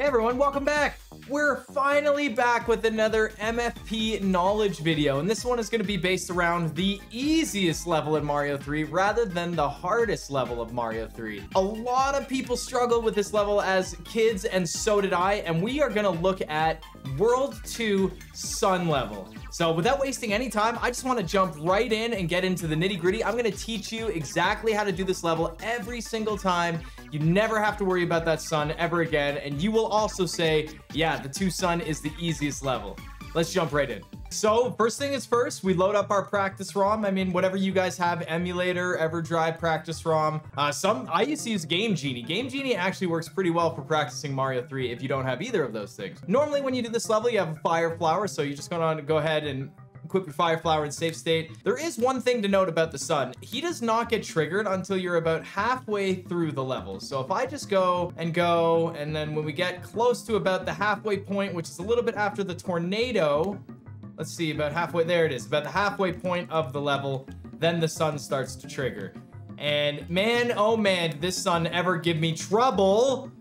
Hey everyone, welcome back. We're finally back with another MFP knowledge video, and this one is going to be based around the easiest level in Mario 3 rather than the hardest level of Mario 3. A lot of people struggled with this level as kids, and so did I, and we are going to look at World 2 Sun level. So without wasting any time, I just want to jump right in and get into the nitty gritty. I'm going to teach you exactly how to do this level every single time. You never have to worry about that sun ever again. And you will also say, yeah, the two sun is the easiest level. Let's jump right in. So first thing is first, we load up our practice ROM. I mean, whatever you guys have, emulator, EverDrive, practice ROM. Uh, some I used to use Game Genie. Game Genie actually works pretty well for practicing Mario 3 if you don't have either of those things. Normally when you do this level, you have a fire flower, so you're just gonna go ahead and equip your fire flower in save state. There is one thing to note about the sun. He does not get triggered until you're about halfway through the level. So if I just go and go, and then when we get close to about the halfway point, which is a little bit after the tornado, let's see, about halfway, there it is, about the halfway point of the level, then the sun starts to trigger. And man, oh man, did this sun ever give me trouble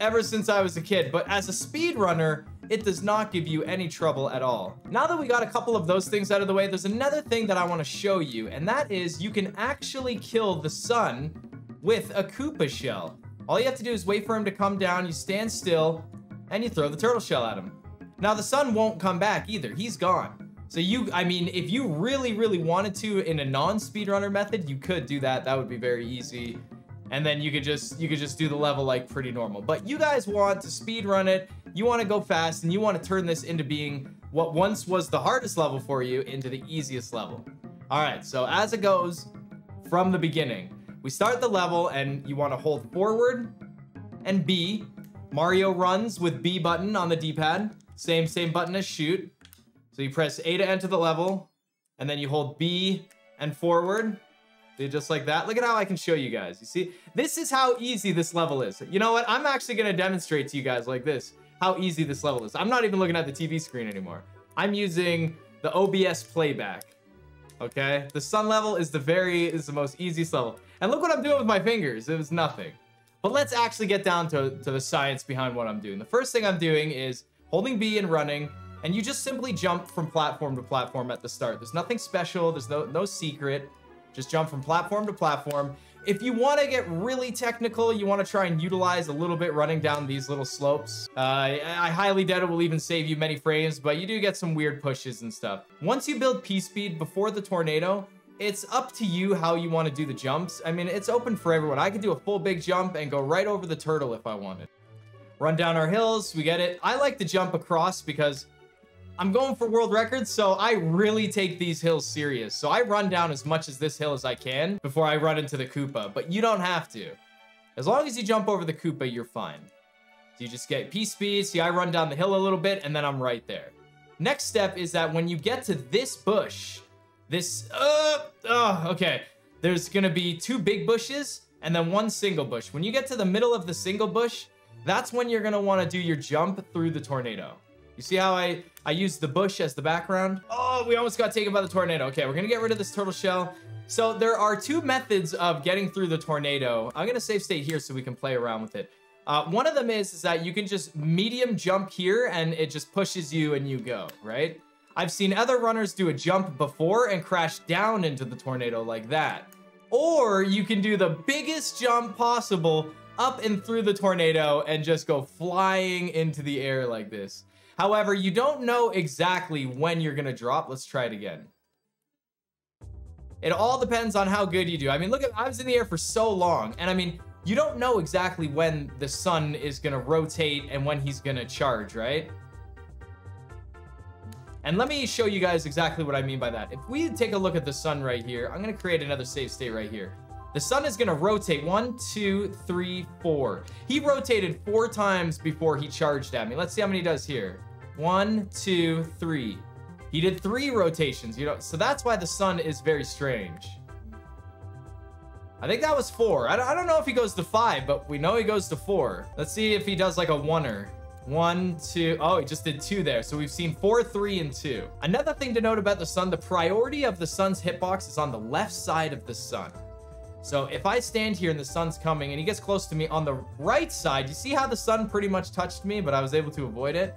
ever since I was a kid. But as a speedrunner, it does not give you any trouble at all. Now that we got a couple of those things out of the way, there's another thing that I want to show you, and that is you can actually kill the sun with a Koopa shell. All you have to do is wait for him to come down, you stand still, and you throw the turtle shell at him. Now the sun won't come back either. He's gone. So you, I mean, if you really, really wanted to in a non-speedrunner method, you could do that. That would be very easy. And then you could just, you could just do the level like pretty normal. But you guys want to speedrun it. You want to go fast and you want to turn this into being what once was the hardest level for you into the easiest level. All right, so as it goes from the beginning, we start the level and you want to hold forward and B. Mario runs with B button on the D-pad. Same, same button as shoot. So you press A to enter the level, and then you hold B and forward. Do just like that. Look at how I can show you guys. You see, this is how easy this level is. You know what? I'm actually gonna demonstrate to you guys like this, how easy this level is. I'm not even looking at the TV screen anymore. I'm using the OBS playback. Okay, the sun level is the very is the most easiest level. And look what I'm doing with my fingers. It was nothing. But let's actually get down to, to the science behind what I'm doing. The first thing I'm doing is holding B and running, and you just simply jump from platform to platform at the start. There's nothing special, there's no, no secret. Just jump from platform to platform. If you want to get really technical, you want to try and utilize a little bit running down these little slopes. Uh, I highly doubt it will even save you many frames, but you do get some weird pushes and stuff. Once you build P-Speed before the tornado, it's up to you how you want to do the jumps. I mean, it's open for everyone. I could do a full big jump and go right over the turtle if I wanted run down our hills. We get it. I like to jump across because I'm going for world records, so I really take these hills serious. So I run down as much as this hill as I can before I run into the Koopa, but you don't have to. As long as you jump over the Koopa, you're fine. So you just get P-Speed. See, I run down the hill a little bit, and then I'm right there. Next step is that when you get to this bush, this, uh, oh, okay. There's gonna be two big bushes and then one single bush. When you get to the middle of the single bush, that's when you're gonna wanna do your jump through the tornado. You see how I, I used the bush as the background? Oh, we almost got taken by the tornado. Okay, we're gonna get rid of this turtle shell. So there are two methods of getting through the tornado. I'm gonna save state here so we can play around with it. Uh, one of them is, is that you can just medium jump here and it just pushes you and you go, right? I've seen other runners do a jump before and crash down into the tornado like that. Or you can do the biggest jump possible up and through the tornado and just go flying into the air like this. However, you don't know exactly when you're gonna drop. Let's try it again. It all depends on how good you do. I mean, look at, I was in the air for so long, and I mean, you don't know exactly when the sun is gonna rotate and when he's gonna charge, right? And let me show you guys exactly what I mean by that. If we take a look at the sun right here, I'm gonna create another save state right here. The sun is gonna rotate one, two, three, four. He rotated four times before he charged at me. Let's see how many he does here. One, two, three. He did three rotations, you know, so that's why the sun is very strange. I think that was four. I don't, I don't know if he goes to five, but we know he goes to four. Let's see if he does like a oneer. One, two, oh, he just did two there. So we've seen four, three, and two. Another thing to note about the sun, the priority of the sun's hitbox is on the left side of the sun. So if I stand here and the sun's coming and he gets close to me on the right side, you see how the sun pretty much touched me, but I was able to avoid it?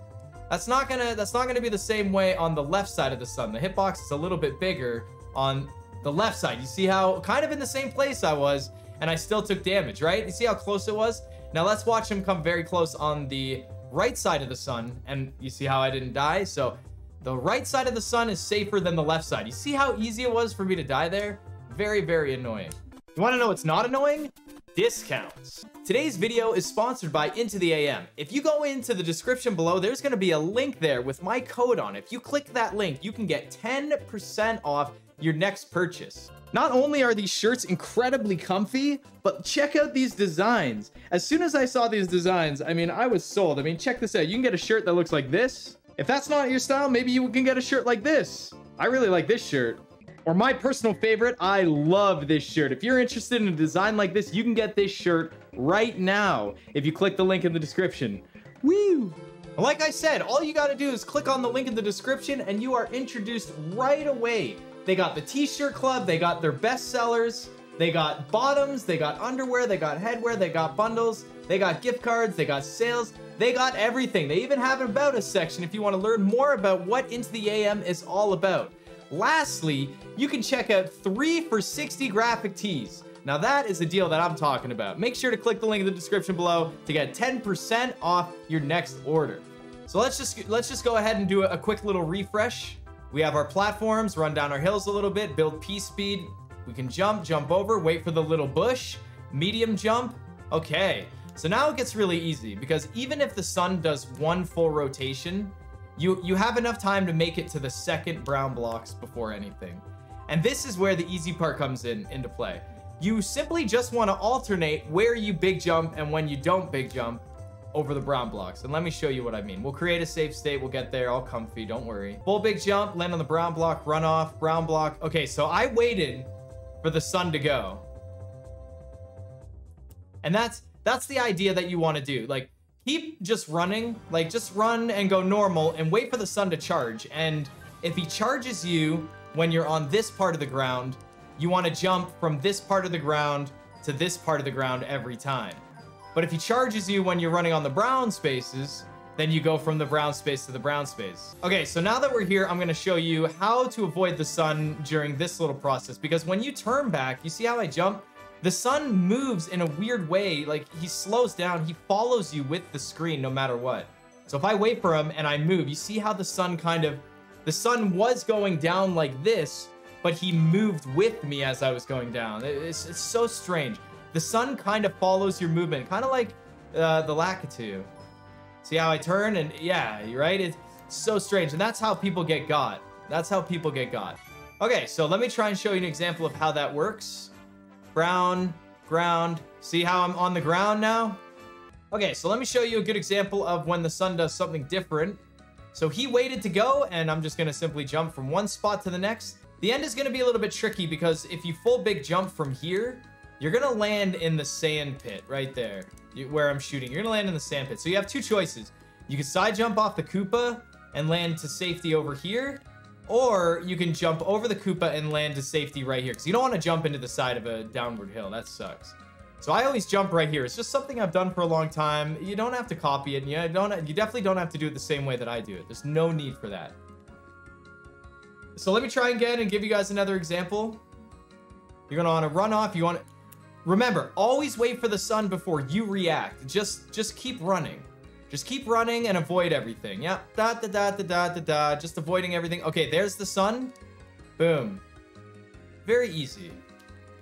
That's not gonna that's not gonna be the same way on the left side of the sun. The hitbox is a little bit bigger on the left side. You see how kind of in the same place I was, and I still took damage, right? You see how close it was? Now let's watch him come very close on the right side of the sun, and you see how I didn't die? So the right side of the sun is safer than the left side. You see how easy it was for me to die there? Very, very annoying. You wanna know what's not annoying? Discounts. Today's video is sponsored by Into the AM. If you go into the description below, there's gonna be a link there with my code on. If you click that link, you can get 10% off your next purchase. Not only are these shirts incredibly comfy, but check out these designs. As soon as I saw these designs, I mean, I was sold. I mean, check this out. You can get a shirt that looks like this. If that's not your style, maybe you can get a shirt like this. I really like this shirt. Or my personal favorite, I love this shirt. If you're interested in a design like this, you can get this shirt right now if you click the link in the description. Woo! Like I said, all you gotta do is click on the link in the description and you are introduced right away. They got the t-shirt club, they got their best sellers, they got bottoms, they got underwear, they got headwear, they got bundles, they got gift cards, they got sales, they got everything. They even have an about us section if you want to learn more about what Into the AM is all about. Lastly, you can check out 3 for 60 graphic tees. Now that is the deal that I'm talking about. Make sure to click the link in the description below to get 10% off your next order. So let's just let's just go ahead and do a quick little refresh. We have our platforms, run down our hills a little bit, build P speed. We can jump, jump over, wait for the little bush, medium jump. Okay, so now it gets really easy because even if the sun does one full rotation, you, you have enough time to make it to the second brown blocks before anything. And this is where the easy part comes in into play. You simply just want to alternate where you big jump and when you don't big jump over the brown blocks. And let me show you what I mean. We'll create a save state. We'll get there all comfy. Don't worry. Full big jump, land on the brown block, run off, brown block. Okay, so I waited for the sun to go. And that's that's the idea that you want to do. Like keep just running, like just run and go normal and wait for the sun to charge. And if he charges you when you're on this part of the ground, you want to jump from this part of the ground to this part of the ground every time. But if he charges you when you're running on the brown spaces, then you go from the brown space to the brown space. Okay, so now that we're here, I'm gonna show you how to avoid the sun during this little process. Because when you turn back, you see how I jump? The sun moves in a weird way. Like he slows down, he follows you with the screen no matter what. So if I wait for him and I move, you see how the sun kind of, the sun was going down like this, but he moved with me as I was going down. It's, it's so strange. The sun kind of follows your movement, kind of like uh, the Lakitu. See how I turn and yeah, right? It's so strange. And that's how people get got. That's how people get got. Okay, so let me try and show you an example of how that works brown, ground. See how I'm on the ground now? Okay, so let me show you a good example of when the sun does something different. So he waited to go, and I'm just gonna simply jump from one spot to the next. The end is gonna be a little bit tricky because if you full big jump from here, you're gonna land in the sand pit right there, where I'm shooting. You're gonna land in the sand pit. So you have two choices. You can side jump off the Koopa and land to safety over here, or you can jump over the Koopa and land to safety right here. Because you don't want to jump into the side of a downward hill. That sucks. So I always jump right here. It's just something I've done for a long time. You don't have to copy it. You don't. You definitely don't have to do it the same way that I do it. There's no need for that. So let me try again and give you guys another example. You're gonna want to run off. You want to remember always wait for the sun before you react. Just just keep running. Just keep running and avoid everything. Yep. Da da da da da da da. Just avoiding everything. Okay, there's the sun. Boom. Very easy.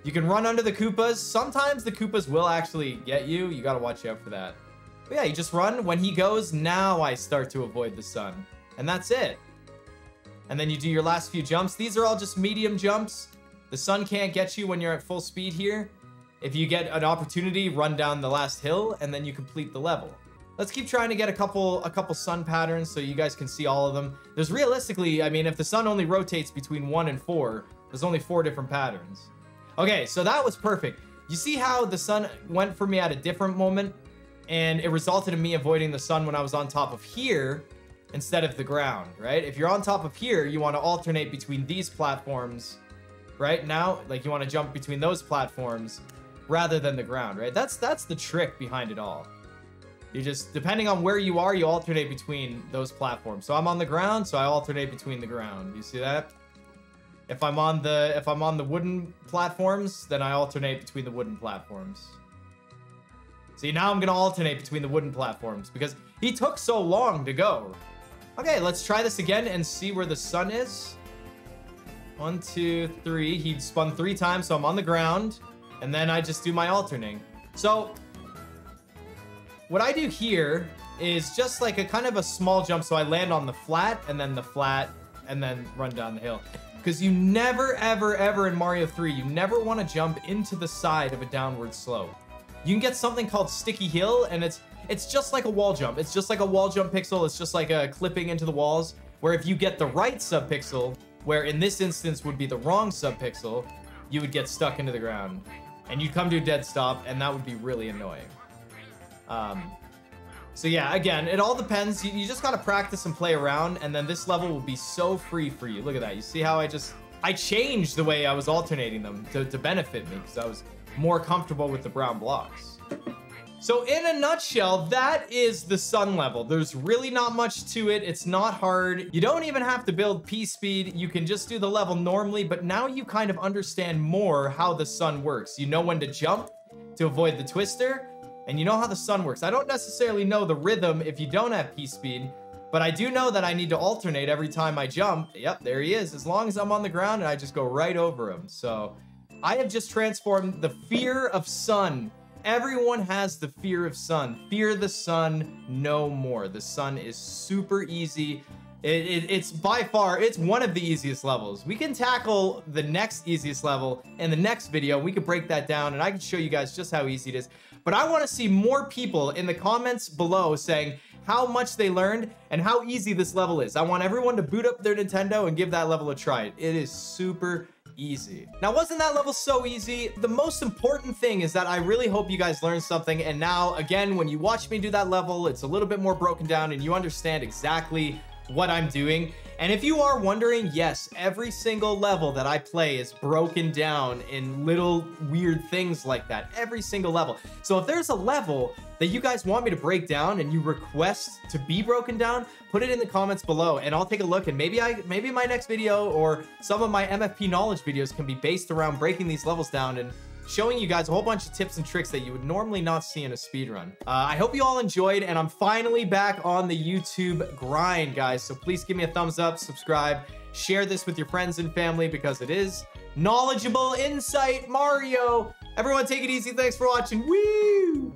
You can run under the Koopas. Sometimes the Koopas will actually get you. You gotta watch out for that. But yeah, you just run. When he goes, now I start to avoid the sun. And that's it. And then you do your last few jumps. These are all just medium jumps. The sun can't get you when you're at full speed here. If you get an opportunity, run down the last hill, and then you complete the level. Let's keep trying to get a couple a couple sun patterns so you guys can see all of them. There's realistically, I mean, if the sun only rotates between one and four, there's only four different patterns. Okay, so that was perfect. You see how the sun went for me at a different moment? And it resulted in me avoiding the sun when I was on top of here instead of the ground, right? If you're on top of here, you want to alternate between these platforms right? Now, like you want to jump between those platforms rather than the ground, right? That's that's the trick behind it all. You just, depending on where you are, you alternate between those platforms. So I'm on the ground, so I alternate between the ground. You see that? If I'm on the if I'm on the wooden platforms, then I alternate between the wooden platforms. See, now I'm gonna alternate between the wooden platforms because he took so long to go. Okay, let's try this again and see where the sun is. One, two, three. He spun three times, so I'm on the ground. And then I just do my alternating. So, what I do here is just like a kind of a small jump. So I land on the flat, and then the flat, and then run down the hill. Because you never, ever, ever in Mario 3, you never want to jump into the side of a downward slope. You can get something called Sticky Hill, and it's it's just like a wall jump. It's just like a wall jump pixel. It's just like a clipping into the walls, where if you get the right subpixel, where in this instance would be the wrong subpixel, you would get stuck into the ground. And you'd come to a dead stop, and that would be really annoying. Um, so yeah, again, it all depends. You, you just gotta practice and play around, and then this level will be so free for you. Look at that. You see how I just... I changed the way I was alternating them to, to benefit me, because I was more comfortable with the brown blocks. So in a nutshell, that is the sun level. There's really not much to it. It's not hard. You don't even have to build P-Speed. You can just do the level normally, but now you kind of understand more how the sun works. You know when to jump to avoid the twister, and you know how the sun works. I don't necessarily know the rhythm if you don't have P-Speed, but I do know that I need to alternate every time I jump. Yep, there he is. As long as I'm on the ground and I just go right over him. So I have just transformed the fear of sun Everyone has the fear of sun. Fear the sun no more. The sun is super easy. It, it, it's by far, it's one of the easiest levels. We can tackle the next easiest level in the next video. We could break that down and I can show you guys just how easy it is. But I want to see more people in the comments below saying how much they learned and how easy this level is. I want everyone to boot up their Nintendo and give that level a try. It is super easy. Now, wasn't that level so easy? The most important thing is that I really hope you guys learned something. And now, again, when you watch me do that level, it's a little bit more broken down and you understand exactly what I'm doing. And if you are wondering, yes, every single level that I play is broken down in little weird things like that. Every single level. So if there's a level that you guys want me to break down and you request to be broken down, put it in the comments below and I'll take a look and maybe I maybe my next video or some of my MFP knowledge videos can be based around breaking these levels down and showing you guys a whole bunch of tips and tricks that you would normally not see in a speedrun. Uh, I hope you all enjoyed, and I'm finally back on the YouTube grind, guys. So please give me a thumbs up, subscribe, share this with your friends and family because it is knowledgeable insight Mario. Everyone take it easy. Thanks for watching. Woo!